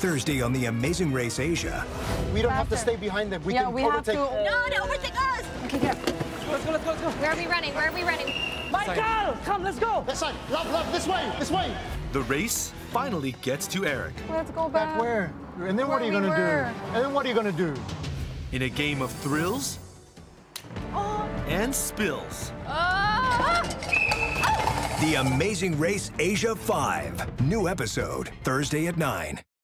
Thursday on The Amazing Race Asia. We don't have to stay behind them. We Yeah, can we have to- No, no, overtake us! Okay, go. Let's go, let's go, let's go. Where are we running? Where are we running? Michael, come, let's go. That side. Love, love. This way. This way. The race finally gets to Eric. Let's go back. Back where? And then what are you we gonna do? And then what are you gonna do? In a game of thrills oh. and spills. Oh. The Amazing Race Asia 5. New episode Thursday at 9.